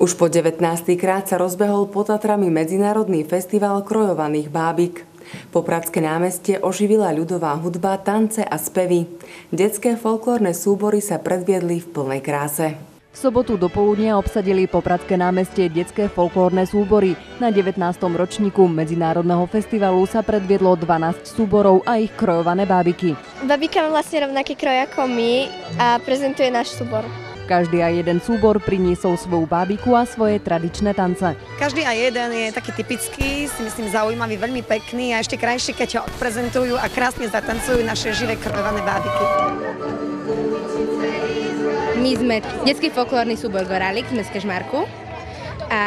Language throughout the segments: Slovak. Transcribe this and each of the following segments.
Už po 19. krát sa rozbehol pod Tatrami Medzinárodný festival krojovaných bábik. Popradské námestie oživila ľudová hudba, tance a spevy. Detské folklórne súbory sa predviedli v plnej kráse. V sobotu do poludnia obsadili Popradské námestie detské folklórne súbory. Na 19. ročníku Medzinárodného festivalu sa predviedlo 12 súborov a ich krojované bábiky. Babika má vlastne rovnaký kroj ako my a prezentuje náš súbor. Každý aj jeden súbor priniesol svoju bábiku a svoje tradičné tance. Každý aj jeden je taký typický, si myslím zaujímavý, veľmi pekný a ešte krajšie, keď ho odprezentujú a krásne zatancujú naše živé krojované bábiky. My sme detský folklórny súbor Gorálik z Kežmarku a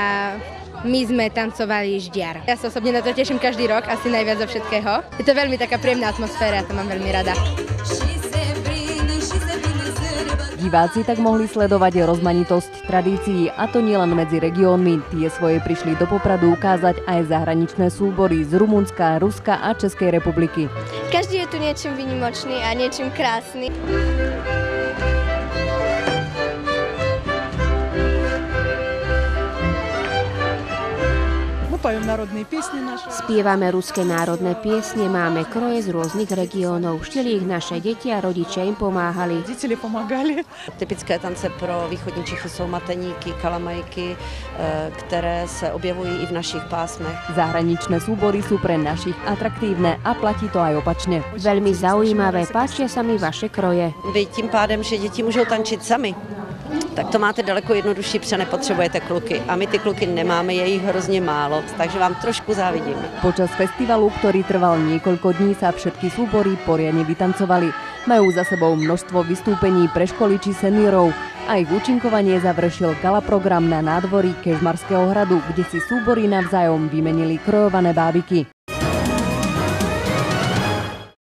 my sme tancovali ždiar. Ja sa osobne na to teším každý rok, asi najviac zo všetkého. Je to veľmi taká príjemná atmosféra, to mám veľmi rada. Diváci tak mohli sledovať rozmanitosť tradícií a to nielen medzi regiónmi. Tie svoje prišli do Popradu ukázať aj zahraničné súbory z Rumunska, Ruska a Českej republiky. Každý je tu niečím vynimočný a niečím krásny. Spávajú národné piesne naše. Spievame ruské národné piesne, máme kroje z rôznych regiónov. Štili ich naše deti a rodičia im pomáhali. Deti pomáhali. Typické tance pro východní Čechy jsou mateníky, kalamajky, eh, které se objevují i v našich pásmech. Zahraničné súbory sú pre našich atraktívne a platí to aj opačne. Veľmi zaujímavé, páčia sa mi vaše kroje. Vy tím pádem, že deti môžu tančiť sami tak to máte daleko jednodušší, protože nepotřebujete kluky. A my ty kluky nemáme, je jich hrozně málo, takže vám trošku závidím. Počas festivalu, ktorý trval niekoľko dní, sa všetky súbory poriadne vytancovali. Majú za sebou množstvo vystúpení pre školy či seniorov a ich účinkovanie završil gala program na nádvorí Kežmarského hradu, kde si súbory navzájom vymenili krojované bábiky.